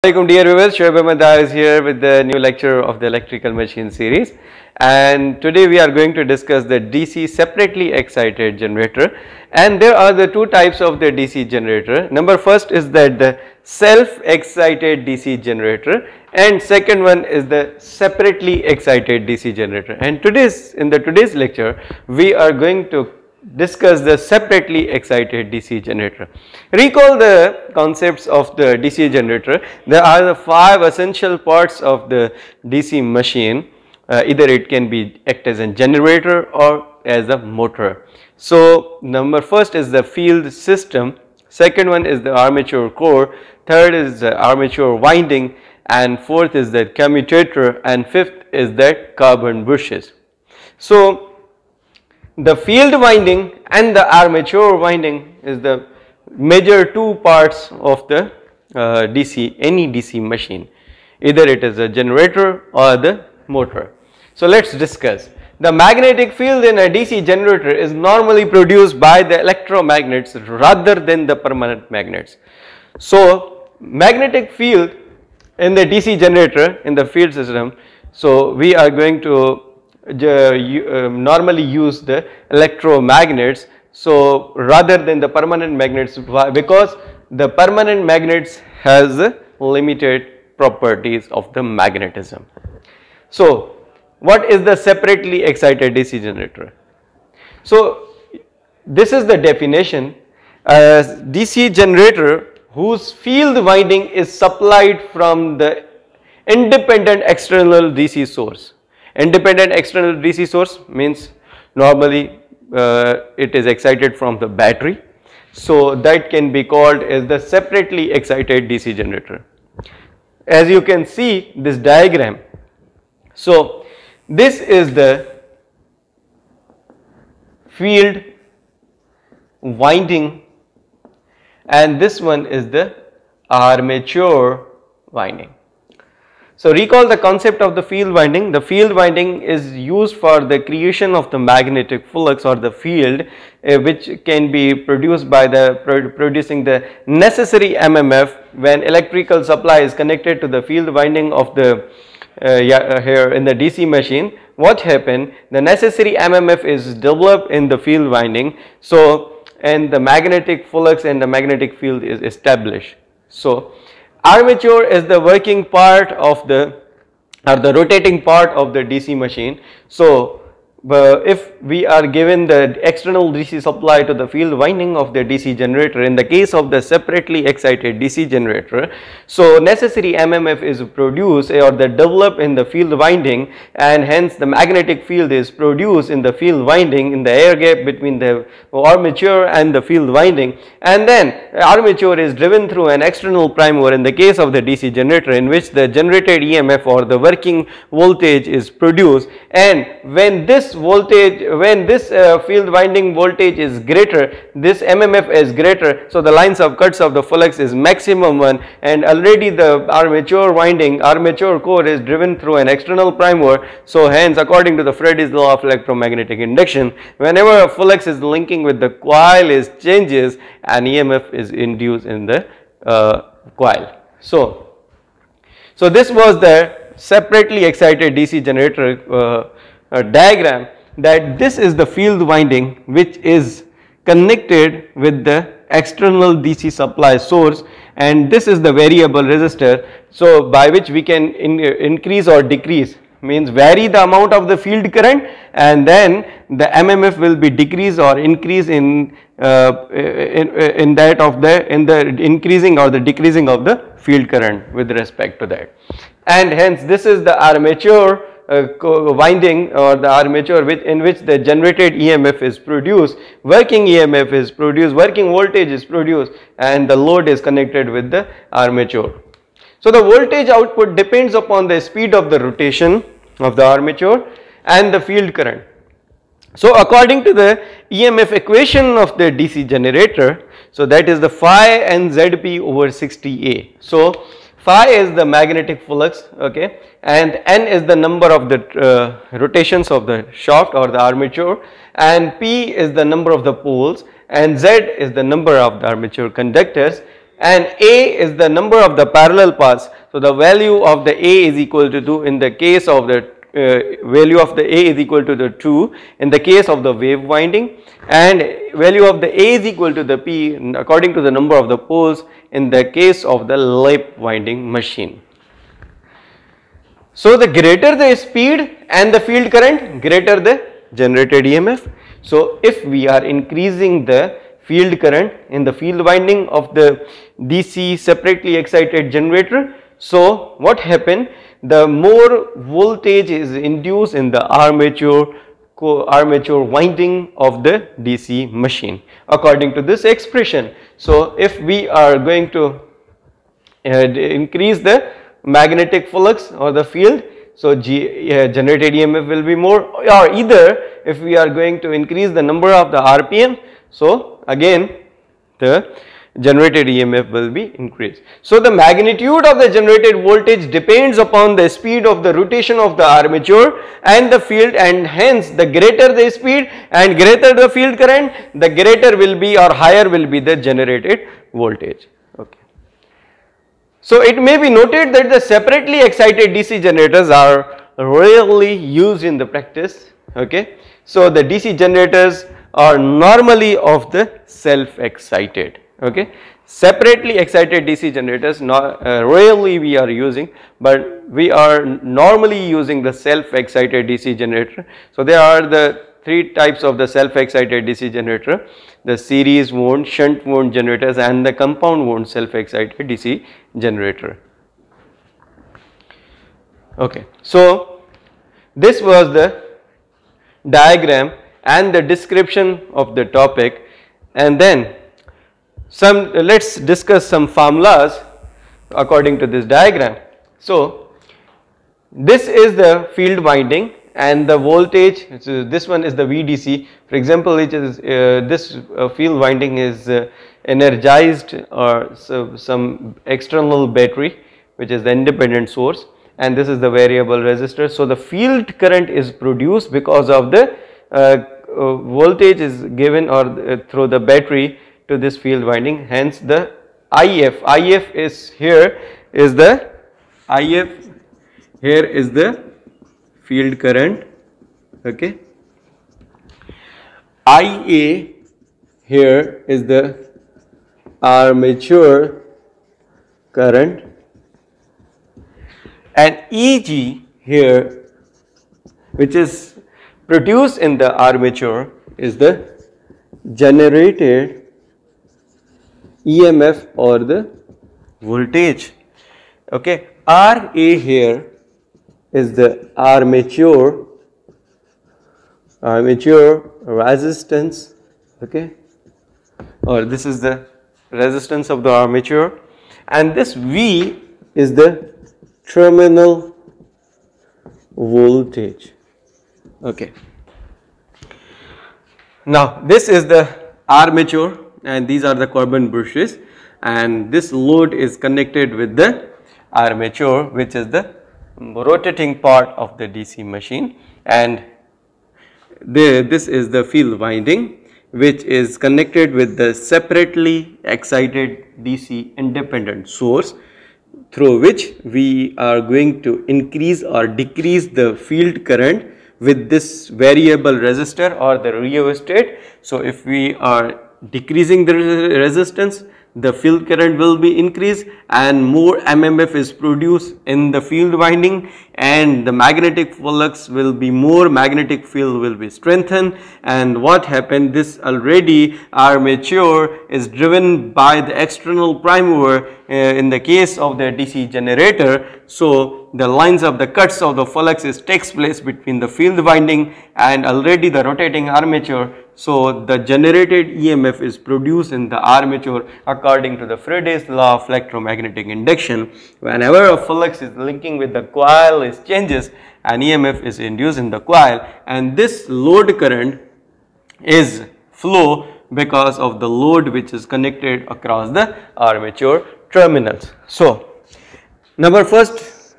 Assalamualaikum dear viewers, Shoaib Ahmed is here with the new lecture of the electrical machine series. And today we are going to discuss the DC separately excited generator. And there are the two types of the DC generator. Number first is that the self excited DC generator. And second one is the separately excited DC generator. And today's in the today's lecture we are going to discuss the separately excited DC generator. Recall the concepts of the DC generator. There are the five essential parts of the DC machine. Uh, either it can be act as a generator or as a motor. So, number first is the field system, second one is the armature core, third is the armature winding and fourth is the commutator and fifth is the carbon bushes. So, the field winding and the armature winding is the major two parts of the uh, DC any DC machine either it is a generator or the motor. So let us discuss the magnetic field in a DC generator is normally produced by the electromagnets rather than the permanent magnets. So magnetic field in the DC generator in the field system so we are going to um, normally use the electromagnets. So rather than the permanent magnets because the permanent magnets has limited properties of the magnetism. So what is the separately excited DC generator? So this is the definition as DC generator whose field winding is supplied from the independent external DC source Independent external DC source means normally uh, it is excited from the battery. So that can be called as the separately excited DC generator. As you can see this diagram, so this is the field winding and this one is the armature winding. So recall the concept of the field winding. The field winding is used for the creation of the magnetic flux or the field uh, which can be produced by the pro producing the necessary MMF when electrical supply is connected to the field winding of the uh, yeah, uh, here in the DC machine. What happened? The necessary MMF is developed in the field winding. So and the magnetic flux and the magnetic field is established. So Armature is the working part of the or the rotating part of the DC machine. So, if we are given the external DC supply to the field winding of the DC generator in the case of the separately excited DC generator. So necessary MMF is produced or the develop in the field winding and hence the magnetic field is produced in the field winding in the air gap between the armature and the field winding and then armature is driven through an external prime mover in the case of the DC generator in which the generated EMF or the working voltage is produced and when this voltage when this uh, field winding voltage is greater this mmf is greater so the lines of cuts of the flux is maximum one and already the armature winding armature core is driven through an external prime mover so hence according to the Faraday's law of electromagnetic induction whenever a flux is linking with the coil is changes an emf is induced in the uh, coil. So so this was the separately excited DC generator uh, uh, diagram that this is the field winding which is connected with the external DC supply source and this is the variable resistor. So, by which we can in, increase or decrease means vary the amount of the field current and then the MMF will be decrease or increase in, uh, in, in that of the in the increasing or the decreasing of the field current with respect to that and hence this is the armature uh, Uh, winding or the armature in which the generated EMF is produced, working EMF is produced, working voltage is produced and the load is connected with the armature. So the voltage output depends upon the speed of the rotation of the armature and the field current. So according to the EMF equation of the DC generator, so that is the phi and ZP over 60A. So phi is the magnetic flux okay and n is the number of the uh, rotations of the shaft or the armature and p is the number of the poles and z is the number of the armature conductors and A is the number of the parallel paths. So, the value of the A is equal to 2 in the case of the Uh, value of the A is equal to the 2 in the case of the wave winding and value of the A is equal to the P according to the number of the poles in the case of the lap winding machine. So, the greater the speed and the field current greater the generated EMF. So, if we are increasing the field current in the field winding of the DC separately excited generator. So, what happened the more voltage is induced in the armature armature winding of the DC machine according to this expression. So, if we are going to uh, increase the magnetic flux or the field so, G, uh, generated EMF will be more or either if we are going to increase the number of the RPM. So, again the generated EMF will be increased. So, the magnitude of the generated voltage depends upon the speed of the rotation of the armature and the field and hence the greater the speed and greater the field current the greater will be or higher will be the generated voltage. Okay. So, it may be noted that the separately excited DC generators are rarely used in the practice. Okay. So, the DC generators are normally of the self excited okay separately excited DC generators not, uh, rarely we are using but we are normally using the self excited DC generator. So there are the three types of the self excited DC generator the series wound, shunt wound generators and the compound wound self excited DC generator. Okay. So this was the diagram and the description of the topic and then some let us discuss some formulas according to this diagram. So, this is the field winding and the voltage so this one is the VDC for example which is uh, this uh, field winding is uh, energized or so some external battery which is the independent source and this is the variable resistor. So, the field current is produced because of the uh, uh, voltage is given or uh, through the battery to this field winding hence the IF, IF is here is the IF here is the field current okay? IA here is the armature current and EG here which is produced in the armature is the generated EMF or the voltage. Okay, RA here is the armature armature resistance okay or this is the resistance of the armature and this V is the terminal voltage Okay. Now this is the armature and these are the carbon bushes and this load is connected with the armature which is the rotating part of the DC machine and the, this is the field winding which is connected with the separately excited DC independent source through which we are going to increase or decrease the field current with this variable resistor or the rheostat. So, if we are decreasing the resistance the field current will be increased and more MMF is produced in the field winding and the magnetic flux will be more magnetic field will be strengthened and what happened this already armature is driven by the external prime mover uh, in the case of the DC generator. So, the lines of the cuts of the fluxes takes place between the field winding and already the rotating armature so, the generated EMF is produced in the armature according to the Faraday's law of electromagnetic induction. Whenever a flux is linking with the coil is changes an EMF is induced in the coil and this load current is flow because of the load which is connected across the armature terminals. So, number first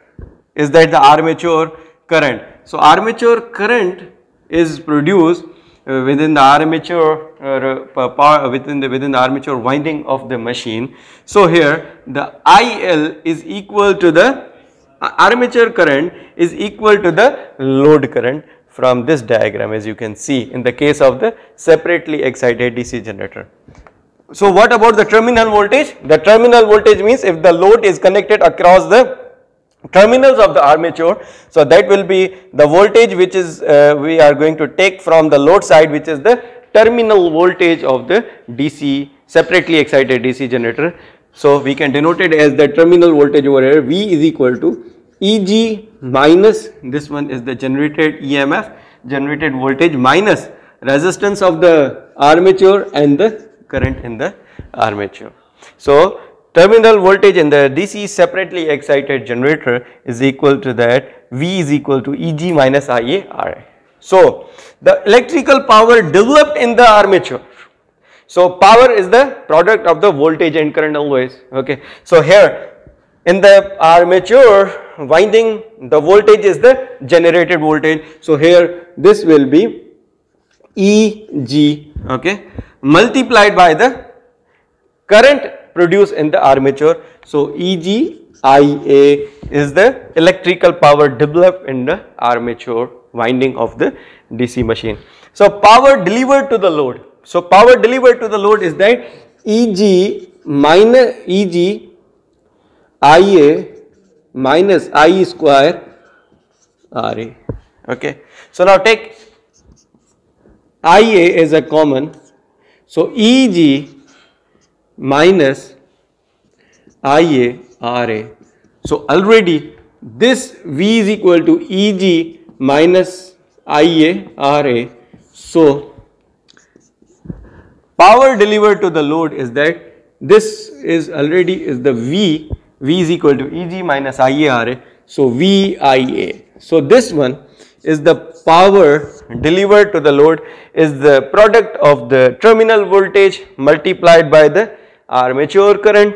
is that the armature current. So, armature current is produced within the armature uh, within the within the armature winding of the machine. So here the IL is equal to the uh, armature current is equal to the load current from this diagram as you can see in the case of the separately excited DC generator. So what about the terminal voltage? The terminal voltage means if the load is connected across the terminals of the armature. So that will be the voltage which is uh, we are going to take from the load side which is the terminal voltage of the DC separately excited DC generator. So we can denote it as the terminal voltage over here V is equal to Eg minus this one is the generated EMF generated voltage minus resistance of the armature and the current in the armature. So terminal voltage in the DC separately excited generator is equal to that V is equal to Eg minus Ia. So the electrical power developed in the armature. So power is the product of the voltage and current always okay. So here in the armature winding the voltage is the generated voltage. So here this will be Eg okay multiplied by the current produced in the armature. So Eg Ia is the electrical power developed in the armature winding of the DC machine. So power delivered to the load. So power delivered to the load is that Eg minus Eg Ia minus I square Ra. Okay. So now take Ia as a common. So Eg minus Ia Ra. So already this V is equal to Eg minus Ia Ra. So power delivered to the load is that this is already is the V, V is equal to Eg minus Ia Ra. So VIA. So this one is the power delivered to the load is the product of the terminal voltage multiplied by the armature current.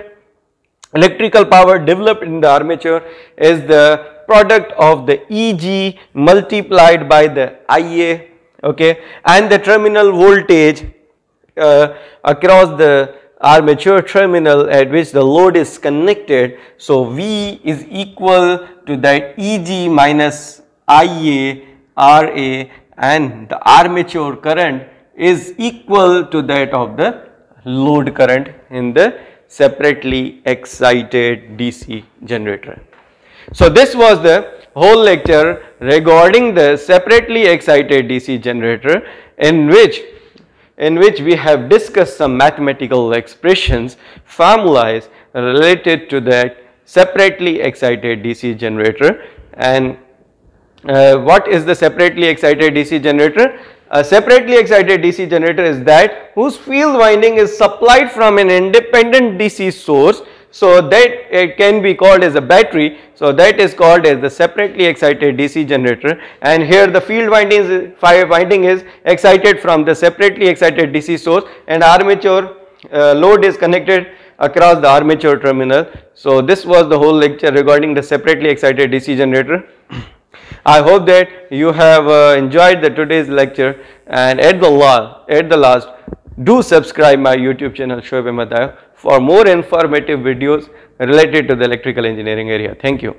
Electrical power developed in the armature is the product of the Eg multiplied by the Ia okay and the terminal voltage uh, across the armature terminal at which the load is connected. So, V is equal to that Eg minus Ia Ra and the armature current is equal to that of the load current in the separately excited DC generator. So this was the whole lecture regarding the separately excited DC generator in which in which we have discussed some mathematical expressions formulas related to that separately excited DC generator and uh, what is the separately excited DC generator? A separately excited DC generator is that whose field winding is supplied from an independent DC source. So that it can be called as a battery. So that is called as the separately excited DC generator and here the field winding is, winding is excited from the separately excited DC source and armature uh, load is connected across the armature terminal. So this was the whole lecture regarding the separately excited DC generator. I hope that you have uh, enjoyed the today's lecture and at the last, at the last do subscribe my YouTube channel Shoaib Ahmed for more informative videos related to the electrical engineering area. Thank you.